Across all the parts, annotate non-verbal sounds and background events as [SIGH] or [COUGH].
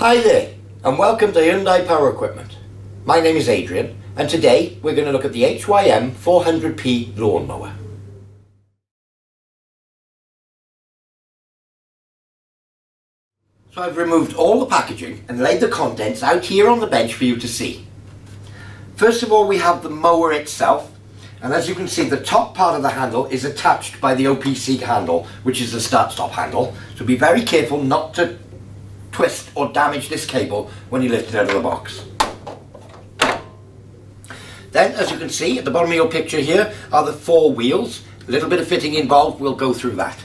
Hi there and welcome to Hyundai Power Equipment. My name is Adrian and today we're going to look at the HYM 400p lawnmower. So I've removed all the packaging and laid the contents out here on the bench for you to see. First of all we have the mower itself and as you can see the top part of the handle is attached by the OPC handle which is the start stop handle so be very careful not to twist or damage this cable when you lift it out of the box. Then as you can see at the bottom of your picture here are the four wheels. A little bit of fitting involved, we'll go through that.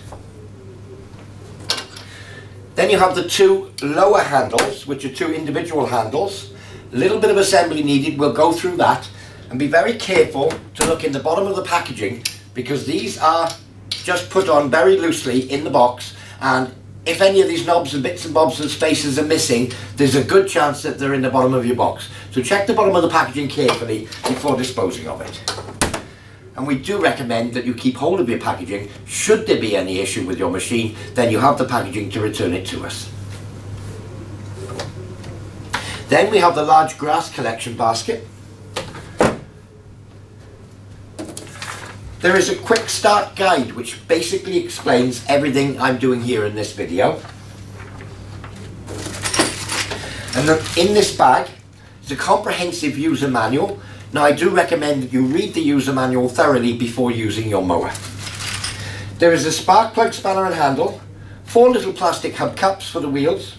Then you have the two lower handles, which are two individual handles. A little bit of assembly needed, we'll go through that. And be very careful to look in the bottom of the packaging because these are just put on very loosely in the box and if any of these knobs and bits and bobs and spaces are missing, there's a good chance that they're in the bottom of your box. So check the bottom of the packaging carefully before disposing of it. And we do recommend that you keep hold of your packaging. Should there be any issue with your machine, then you have the packaging to return it to us. Then we have the large grass collection basket. There is a quick start guide which basically explains everything I'm doing here in this video. And in this bag is a comprehensive user manual. Now I do recommend that you read the user manual thoroughly before using your mower. There is a spark plug spanner and handle, four little plastic hubcaps for the wheels,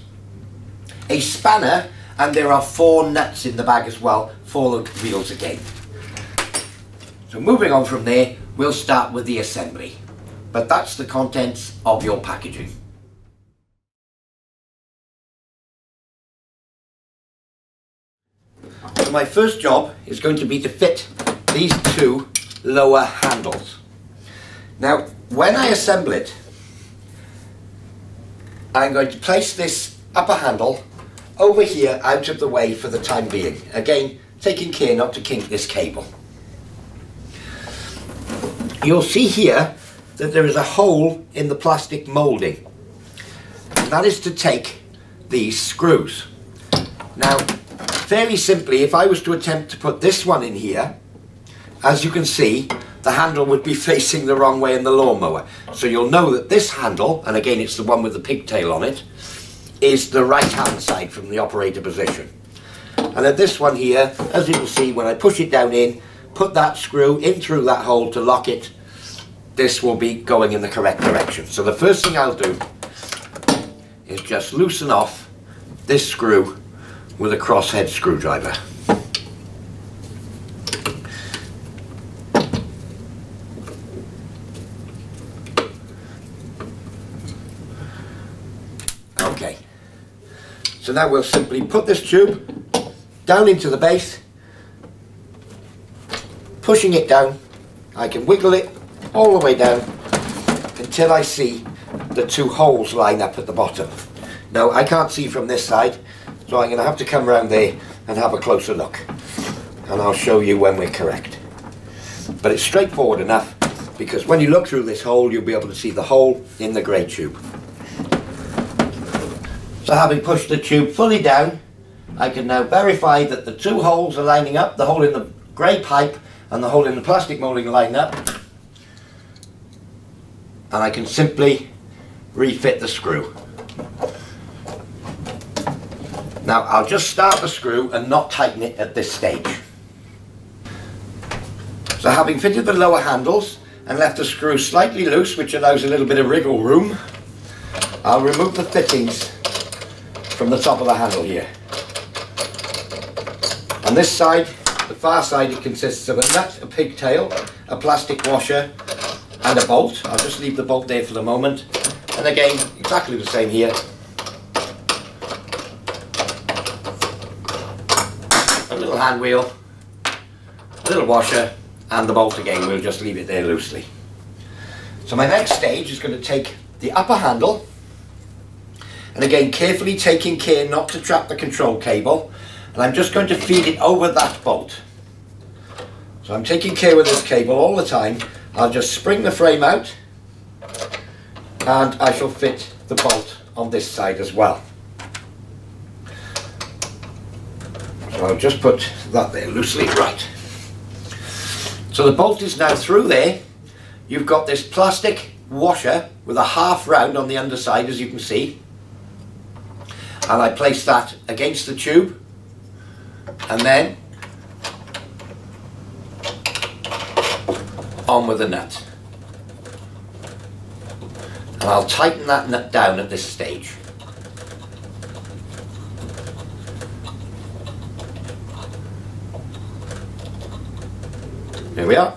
a spanner and there are four nuts in the bag as well for the wheels again. So moving on from there, we'll start with the assembly. But that's the contents of your packaging. So my first job is going to be to fit these two lower handles. Now, when I assemble it, I'm going to place this upper handle over here out of the way for the time being. Again, taking care not to kink this cable you'll see here that there is a hole in the plastic moulding. That is to take these screws. Now, fairly simply, if I was to attempt to put this one in here, as you can see, the handle would be [LAUGHS] facing the wrong way in the lawnmower. So you'll know that this handle, and again it's the one with the pigtail on it, is the right hand side from the operator position. And then this one here, as you can see, when I push it down in, put that screw in through that hole to lock it, this will be going in the correct direction. So the first thing I'll do is just loosen off this screw with a crosshead screwdriver. Okay, so now we'll simply put this tube down into the base, pushing it down, I can wiggle it all the way down until I see the two holes line up at the bottom. Now I can't see from this side so I'm going to have to come around there and have a closer look and I'll show you when we're correct. But it's straightforward enough because when you look through this hole you'll be able to see the hole in the grey tube. So having pushed the tube fully down I can now verify that the two holes are lining up, the hole in the grey pipe and the hole in the plastic moulding line up and I can simply refit the screw. Now I'll just start the screw and not tighten it at this stage. So having fitted the lower handles and left the screw slightly loose which allows a little bit of wriggle room, I'll remove the fittings from the top of the handle here. On this side, the far side, it consists of a nut, a pigtail, a plastic washer and a bolt. I'll just leave the bolt there for the moment. And again, exactly the same here. A little hand wheel, a little washer, and the bolt again. We'll just leave it there loosely. So my next stage is going to take the upper handle, and again carefully taking care not to trap the control cable, and I'm just going to feed it over that bolt. So I'm taking care with this cable all the time I'll just spring the frame out and I shall fit the bolt on this side as well. So I'll just put that there loosely, right. So the bolt is now through there. You've got this plastic washer with a half round on the underside as you can see. And I place that against the tube and then on with the nut. And I'll tighten that nut down at this stage. There we are.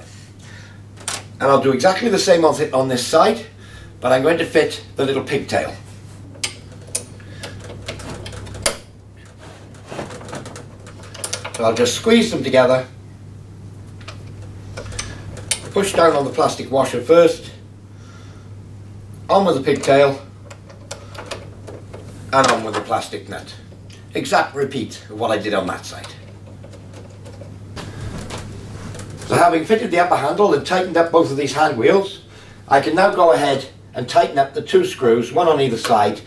And I'll do exactly the same on, th on this side, but I'm going to fit the little pigtail. So I'll just squeeze them together, push down on the plastic washer first, on with the pigtail, and on with the plastic nut. Exact repeat of what I did on that side. So having fitted the upper handle and tightened up both of these hand wheels, I can now go ahead and tighten up the two screws, one on either side,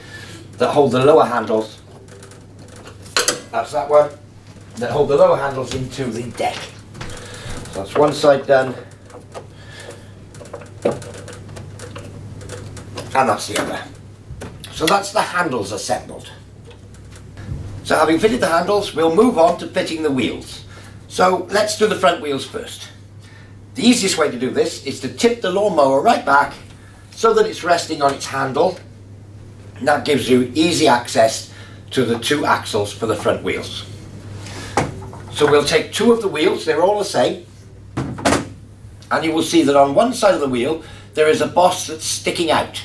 that hold the lower handles. That's that one. That hold the lower handles into the deck. So that's one side done. And that's the other. So that's the handles assembled. So having fitted the handles, we'll move on to fitting the wheels. So let's do the front wheels first. The easiest way to do this is to tip the lawnmower right back so that it's resting on its handle. And that gives you easy access to the two axles for the front wheels. So we'll take two of the wheels, they're all the same. And you will see that on one side of the wheel there is a boss that's sticking out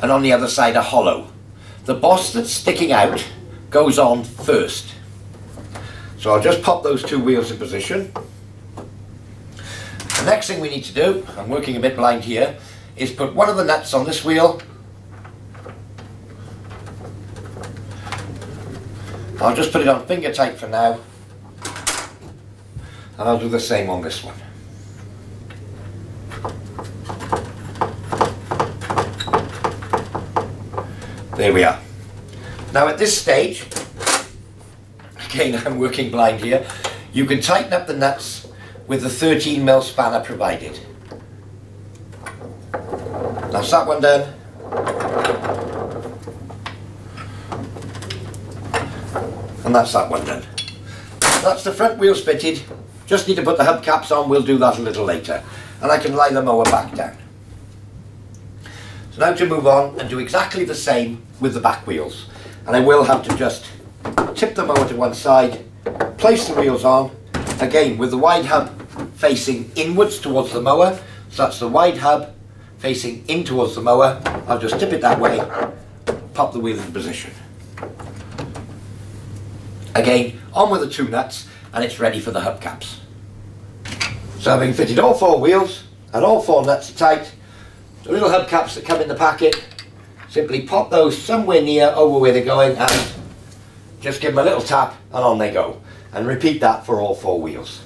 and on the other side a hollow. The boss that's sticking out goes on first. So I'll just pop those two wheels in position. The next thing we need to do, I'm working a bit blind here, is put one of the nuts on this wheel. I'll just put it on finger tight for now. And I'll do the same on this one. There we are. Now at this stage, again [LAUGHS] I'm working blind here, you can tighten up the nuts with the 13 mil spanner provided. That's that one done. And that's that one done. That's the front wheels fitted. Just need to put the hubcaps on, we'll do that a little later. And I can lie the mower back down. So now to move on and do exactly the same with the back wheels. And I will have to just tip the mower to one side, place the wheels on, again with the wide hub facing inwards towards the mower. So that's the wide hub facing in towards the mower. I'll just tip it that way, pop the wheel into position. Again, on with the two nuts and it's ready for the hubcaps. So having fitted all four wheels and all four nuts tight, the little hubcaps that come in the packet, simply pop those somewhere near over where they're going and just give them a little tap and on they go. And repeat that for all four wheels.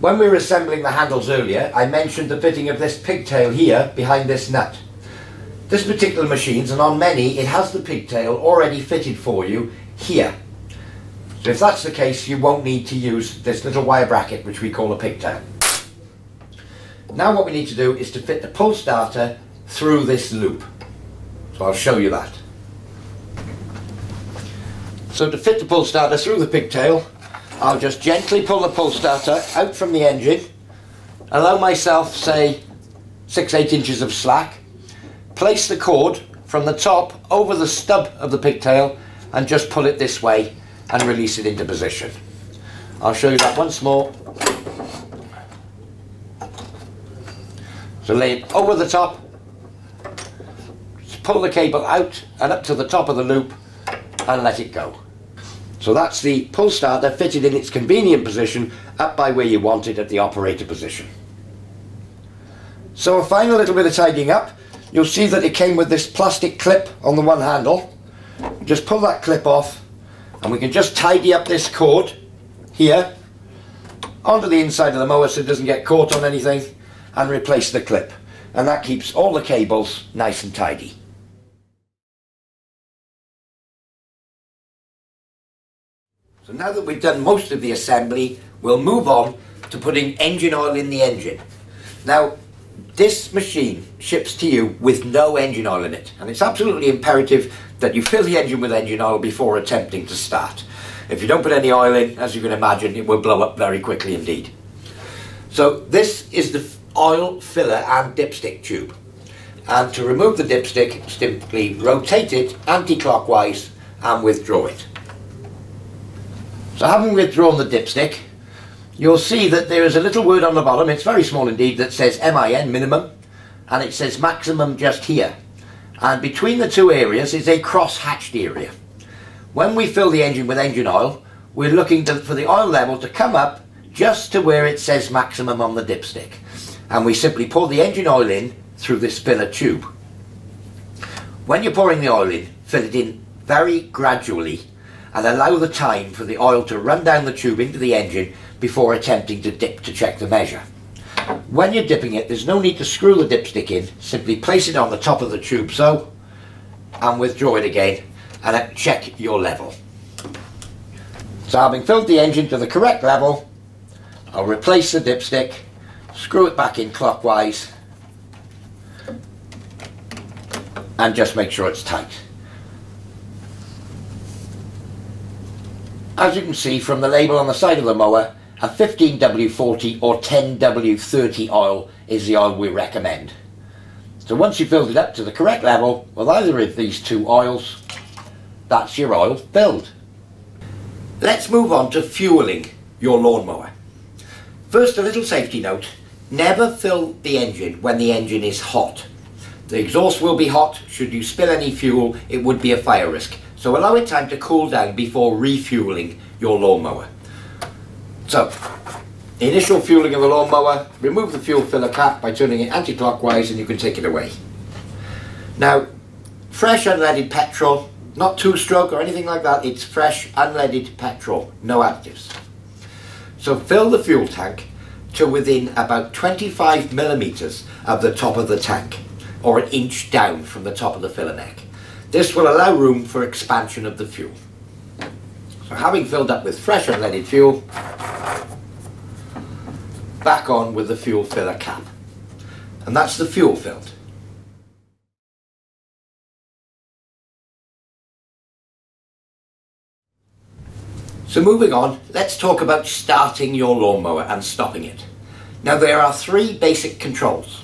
When we were assembling the handles earlier, I mentioned the fitting of this pigtail here behind this nut. This particular machines, and on many, it has the pigtail already fitted for you here. So if that's the case, you won't need to use this little wire bracket, which we call a pigtail. Now what we need to do is to fit the pull starter through this loop. So I'll show you that. So to fit the pull starter through the pigtail, I'll just gently pull the pull starter out from the engine, allow myself, say, 6-8 inches of slack, place the cord from the top over the stub of the pigtail and just pull it this way and release it into position. I'll show you that once more. So lay it over the top, pull the cable out and up to the top of the loop and let it go. So that's the pull starter fitted in its convenient position up by where you want it at the operator position. So a final little bit of tidying up. You'll see that it came with this plastic clip on the one handle. Just pull that clip off and we can just tidy up this cord here onto the inside of the mower so it doesn't get caught on anything and replace the clip. And that keeps all the cables nice and tidy. So now that we've done most of the assembly, we'll move on to putting engine oil in the engine. Now, this machine ships to you with no engine oil in it, and it's absolutely imperative that you fill the engine with engine oil before attempting to start. If you don't put any oil in, as you can imagine, it will blow up very quickly indeed. So this is the oil filler and dipstick tube. And to remove the dipstick, simply rotate it anti-clockwise and withdraw it. So having withdrawn the dipstick, you'll see that there is a little word on the bottom, it's very small indeed, that says MIN, minimum, and it says maximum just here. And between the two areas is a cross-hatched area. When we fill the engine with engine oil, we're looking to, for the oil level to come up just to where it says maximum on the dipstick. And we simply pour the engine oil in through this filler tube. When you're pouring the oil in, fill it in very gradually and allow the time for the oil to run down the tube into the engine before attempting to dip to check the measure. When you're dipping it, there's no need to screw the dipstick in, simply place it on the top of the tube so, and withdraw it again and uh, check your level. So having filled the engine to the correct level, I'll replace the dipstick, screw it back in clockwise and just make sure it's tight. As you can see from the label on the side of the mower, a 15W40 or 10W30 oil is the oil we recommend. So once you've filled it up to the correct level with either of these two oils, that's your oil filled. Let's move on to fueling your lawnmower. First a little safety note, never fill the engine when the engine is hot. The exhaust will be hot, should you spill any fuel it would be a fire risk. So allow it time to cool down before refueling your lawnmower. So, initial fueling of the lawnmower, remove the fuel filler cap by turning it anti-clockwise and you can take it away. Now, fresh unleaded petrol, not two-stroke or anything like that, it's fresh unleaded petrol, no additives. So fill the fuel tank to within about 25 millimetres of the top of the tank, or an inch down from the top of the filler neck. This will allow room for expansion of the fuel. So having filled up with fresh unleaded fuel, back on with the fuel filler cap. And that's the fuel filled. So moving on, let's talk about starting your lawnmower and stopping it. Now there are three basic controls.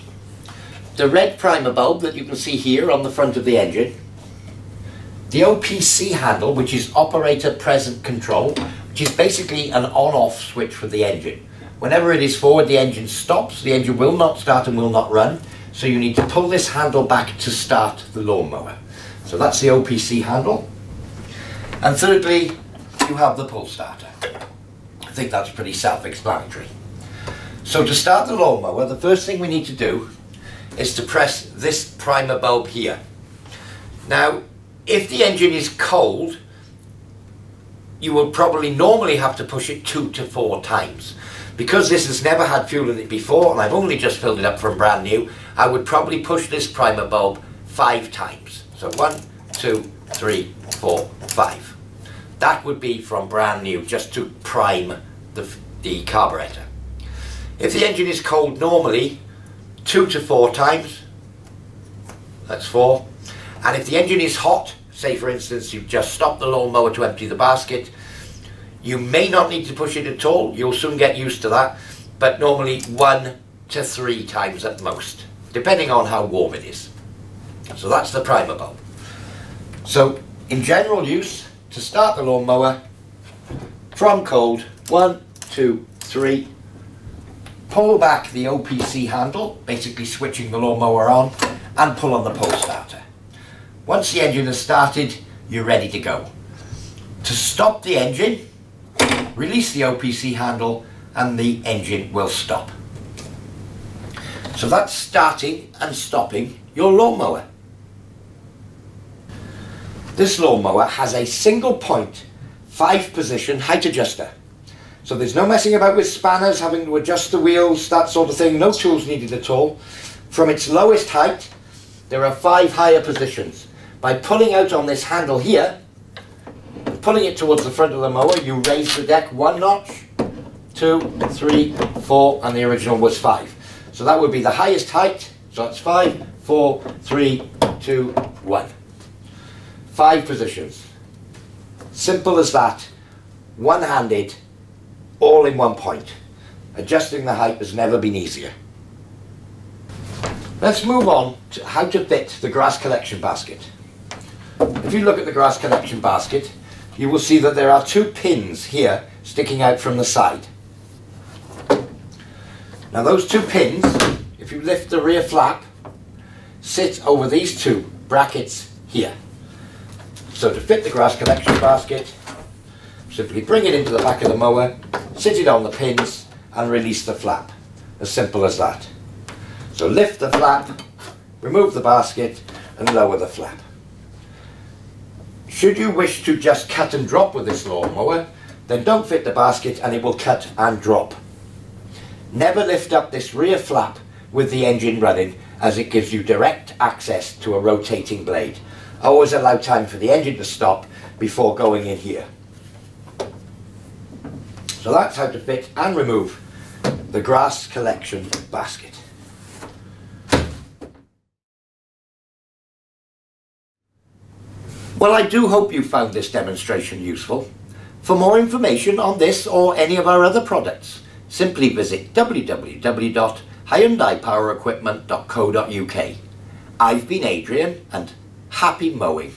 The red primer bulb that you can see here on the front of the engine, the OPC handle, which is operator present control, which is basically an on-off switch for the engine. Whenever it is forward, the engine stops, the engine will not start and will not run, so you need to pull this handle back to start the lawnmower. So that's the OPC handle. And thirdly, you have the pull starter. I think that's pretty self-explanatory. So to start the lawnmower, the first thing we need to do is to press this primer bulb here. Now, if the engine is cold, you will probably normally have to push it two to four times. Because this has never had fuel in it before, and I've only just filled it up from brand new, I would probably push this primer bulb five times. So one, two, three, four, five. That would be from brand new, just to prime the, the carburetor. If the engine is cold normally, two to four times, that's four, and if the engine is hot, say for instance you've just stopped the lawnmower to empty the basket, you may not need to push it at all, you'll soon get used to that, but normally one to three times at most, depending on how warm it is. So that's the primer bulb. So in general use, to start the lawnmower, from cold, one, two, three, pull back the OPC handle, basically switching the lawnmower on, and pull on the pull starter. Once the engine has started, you're ready to go. To stop the engine, release the OPC handle and the engine will stop. So that's starting and stopping your lawnmower. This lawnmower has a single point, five position height adjuster. So there's no messing about with spanners, having to adjust the wheels, that sort of thing, no tools needed at all. From its lowest height, there are five higher positions by pulling out on this handle here, pulling it towards the front of the mower, you raise the deck one notch, two, three, four, and the original was five. So that would be the highest height. So that's five, four, three, two, one. Five positions. Simple as that. One-handed, all in one point. Adjusting the height has never been easier. Let's move on to how to fit the grass collection basket. If you look at the grass collection basket, you will see that there are two pins here sticking out from the side. Now those two pins, if you lift the rear flap, sit over these two brackets here. So to fit the grass collection basket, simply bring it into the back of the mower, sit it on the pins and release the flap. As simple as that. So lift the flap, remove the basket and lower the flap. Should you wish to just cut and drop with this lawnmower, then don't fit the basket and it will cut and drop. Never lift up this rear flap with the engine running as it gives you direct access to a rotating blade. Always allow time for the engine to stop before going in here. So that's how to fit and remove the grass collection basket. Well, I do hope you found this demonstration useful. For more information on this or any of our other products, simply visit www.hyundaipowerequipment.co.uk. I've been Adrian and happy mowing.